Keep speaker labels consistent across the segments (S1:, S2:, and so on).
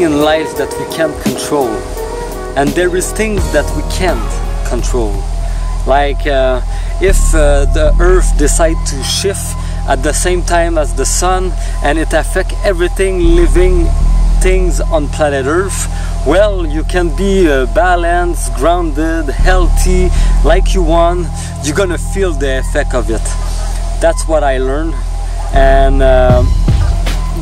S1: in life that we can't control, and there is things that we can't control. Like uh, if uh, the Earth decide to shift at the same time as the Sun, and it affect everything living things on planet Earth, well, you can be uh, balanced, grounded, healthy, like you want. You're gonna feel the effect of it. That's what I learned, and uh,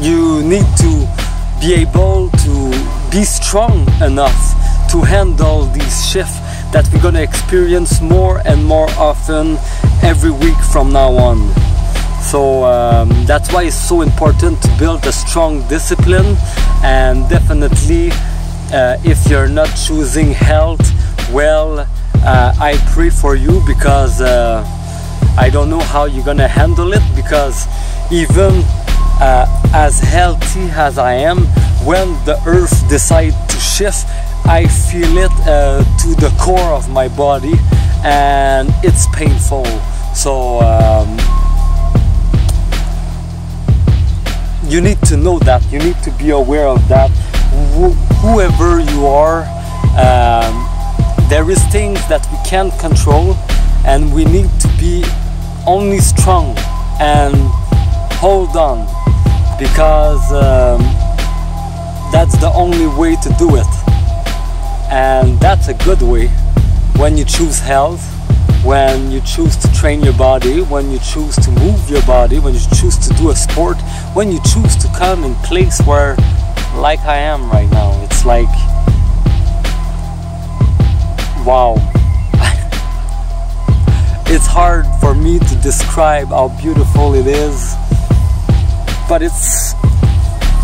S1: you need to be able to be strong enough to handle these shifts that we're gonna experience more and more often every week from now on. So um, that's why it's so important to build a strong discipline and definitely uh, if you're not choosing health, well, uh, I pray for you because uh, I don't know how you're gonna handle it because even uh, as healthy as I am, when the earth decides to shift, I feel it uh, to the core of my body and it's painful. So um, you need to know that, you need to be aware of that. Wh whoever you are, um, there is things that we can't control and we need to be only strong and hold on because um, that's the only way to do it and that's a good way when you choose health when you choose to train your body, when you choose to move your body, when you choose to do a sport, when you choose to come in place where, like I am right now, it's like, wow. it's hard for me to describe how beautiful it is, but it's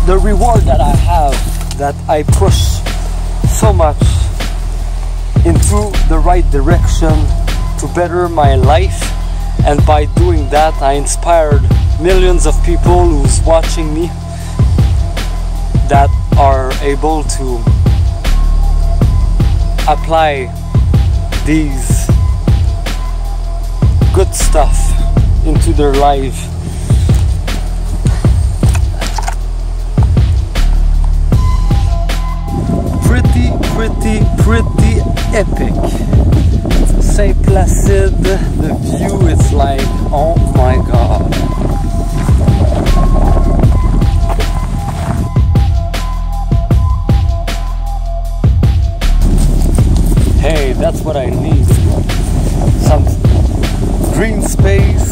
S1: the reward that I have, that I push so much into the right direction to better my life. And by doing that I inspired millions of people who's watching me that are able to apply these good stuff into their life Placid, the view is like, oh my god. Hey, that's what I need. Some green space.